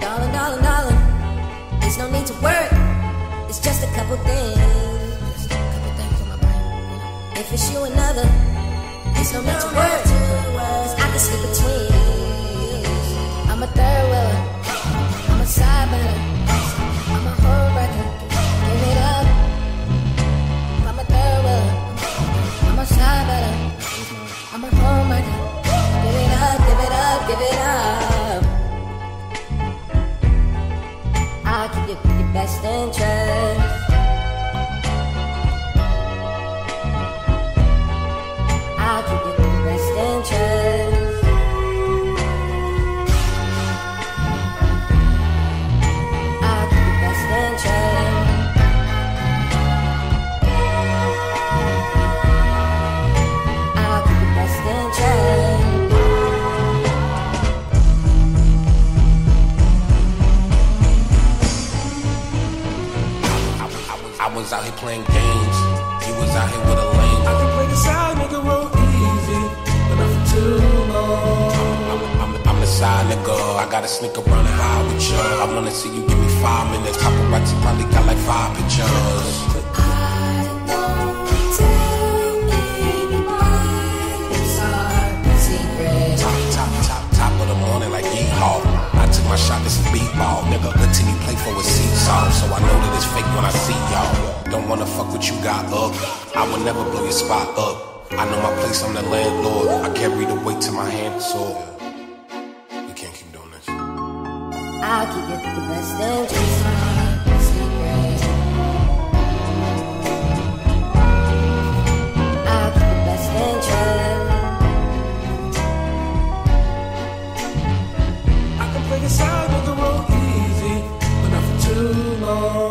Darling, darling, darling, there's no need to worry. It's just a couple things. Just a couple things on my brain. If it's you another, there's no need to worry. I'll your best interest. I, was out here playing games. You was out here with a lame. I can play the side nigga real easy, but not for too long. I'm, I'm, I'm the side nigga. I gotta sneak around and hide with you. I wanna see you give me five minutes. Paparazzi probably got like five pictures. My shot, this is beat ball. Nigga, you play for a seesaw. So I know that it's fake when I see y'all. Don't wanna fuck what you got up. I will never blow your spot up. I know my place, I'm the landlord. I carry the weight to my hand, so we can't keep doing this. I'll keep you the best interest. Too long.